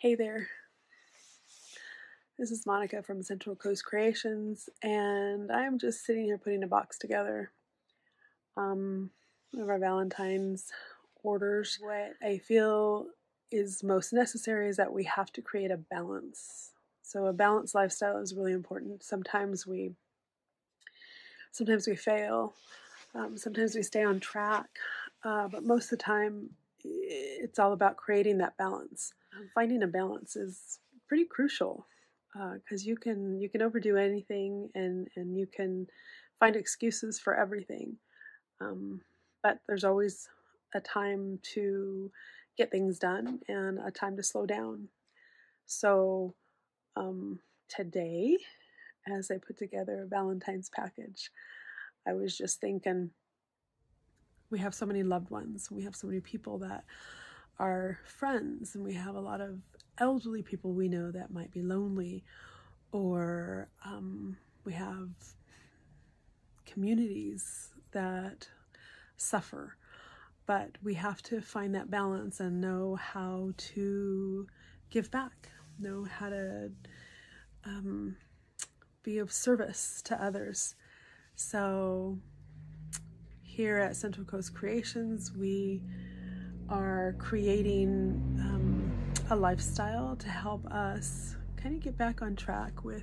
Hey there. This is Monica from Central Coast Creations, and I'm just sitting here putting a box together. Um, one of our Valentine's orders. What I feel is most necessary is that we have to create a balance. So a balanced lifestyle is really important. Sometimes we, sometimes we fail. Um, sometimes we stay on track, uh, but most of the time, it's all about creating that balance. Finding a balance is pretty crucial because uh, you can you can overdo anything and and you can find excuses for everything um, but there's always a time to get things done and a time to slow down. So um, today as i put together a valentine's package i was just thinking we have so many loved ones we have so many people that are friends, and we have a lot of elderly people we know that might be lonely, or um, we have communities that suffer. But we have to find that balance and know how to give back, know how to um, be of service to others. So, here at Central Coast Creations, we are creating um, a lifestyle to help us kind of get back on track with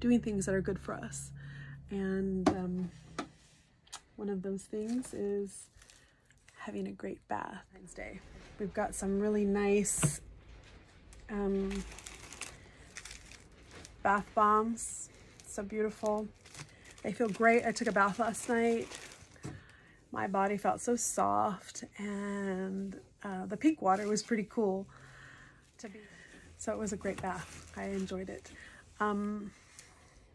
doing things that are good for us. And um, one of those things is having a great bath Wednesday. We've got some really nice um, bath bombs. So beautiful. They feel great. I took a bath last night my body felt so soft and uh, the pink water was pretty cool to be. So it was a great bath. I enjoyed it. Um,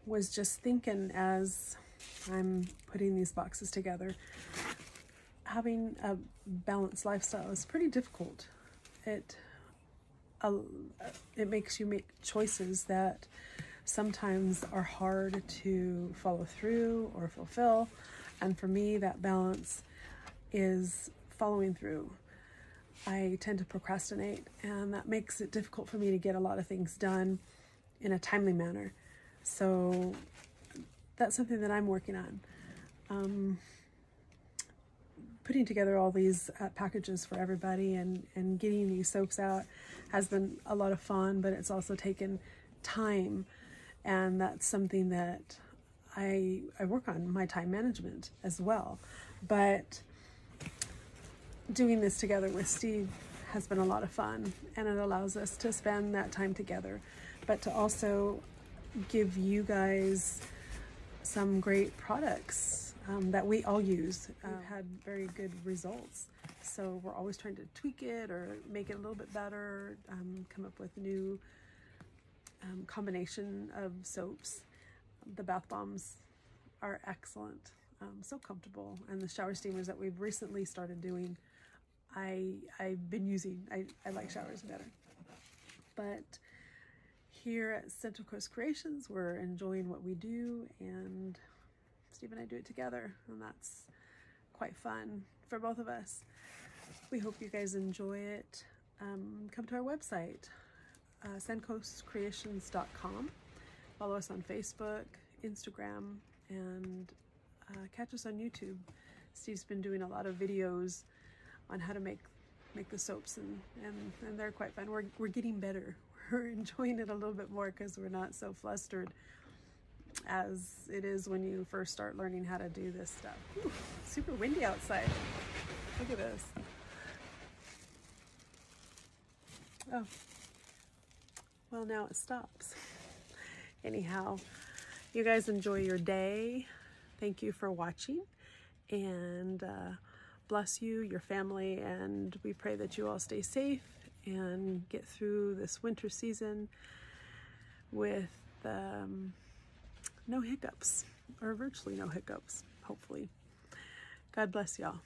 was just thinking as i'm putting these boxes together having a balanced lifestyle is pretty difficult. It uh, it makes you make choices that sometimes are hard to follow through or fulfill and for me, that balance is following through. I tend to procrastinate, and that makes it difficult for me to get a lot of things done in a timely manner. So that's something that I'm working on. Um, putting together all these uh, packages for everybody and, and getting these soaps out has been a lot of fun, but it's also taken time. And that's something that I, I work on my time management as well. But doing this together with Steve has been a lot of fun and it allows us to spend that time together, but to also give you guys some great products um, that we all use. We've um, had very good results. So we're always trying to tweak it or make it a little bit better, um, come up with new um, combination of soaps the bath bombs are excellent, um, so comfortable. And the shower steamers that we've recently started doing, I, I've been using. I, I like showers better. But here at Central Coast Creations, we're enjoying what we do and Steve and I do it together and that's quite fun for both of us. We hope you guys enjoy it. Um, come to our website, uh, cencoastcreations.com Follow us on Facebook, Instagram, and uh, catch us on YouTube. Steve's been doing a lot of videos on how to make make the soaps and, and, and they're quite fun. We're, we're getting better. We're enjoying it a little bit more because we're not so flustered as it is when you first start learning how to do this stuff. Ooh, super windy outside. Look at this. Oh, well now it stops anyhow, you guys enjoy your day. Thank you for watching and uh, bless you, your family, and we pray that you all stay safe and get through this winter season with um, no hiccups or virtually no hiccups, hopefully. God bless y'all.